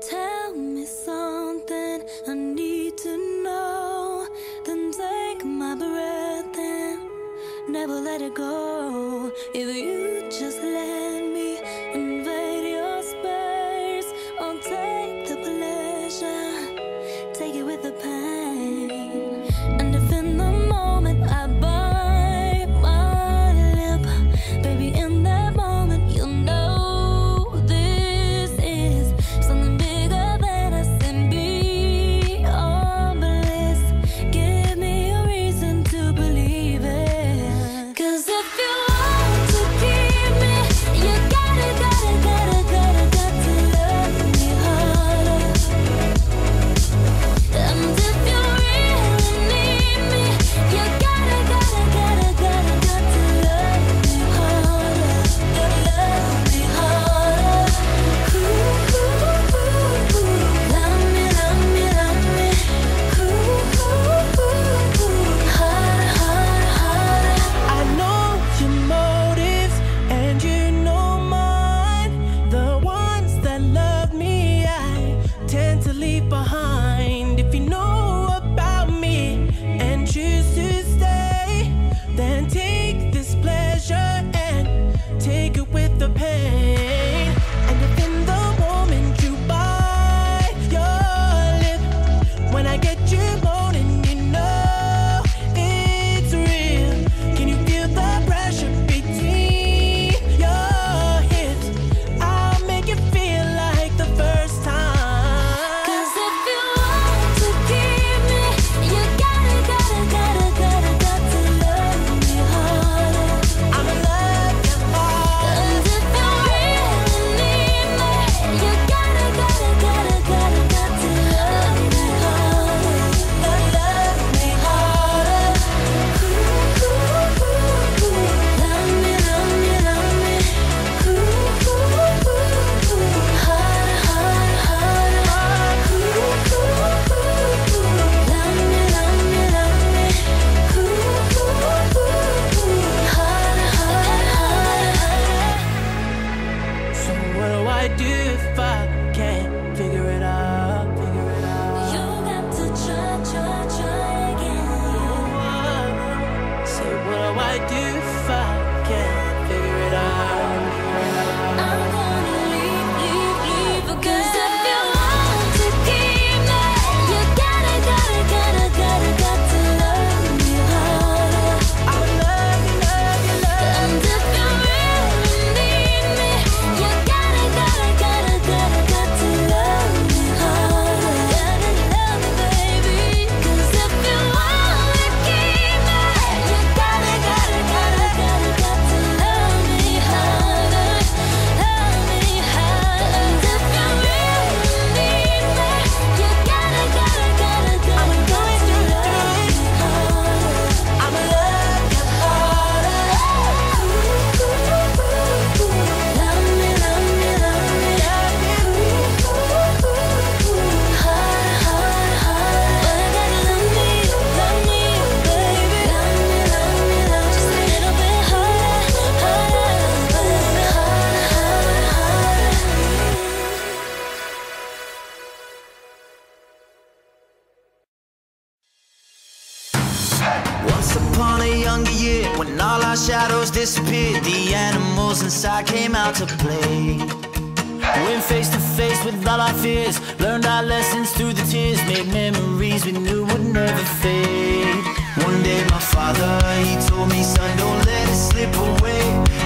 Tell me something I need to know. Then take my breath and never let it go. If you shadows disappeared, the animals inside came out to play. Went face to face with all our fears, learned our lessons through the tears, made memories we knew would never fade. One day my father, he told me, son, don't let it slip away.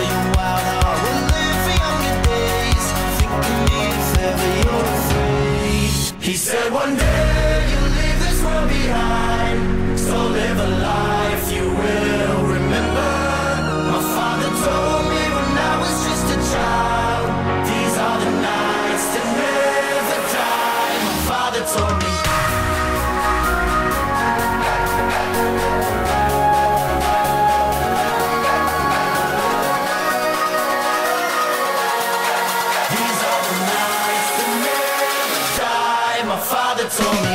From. all.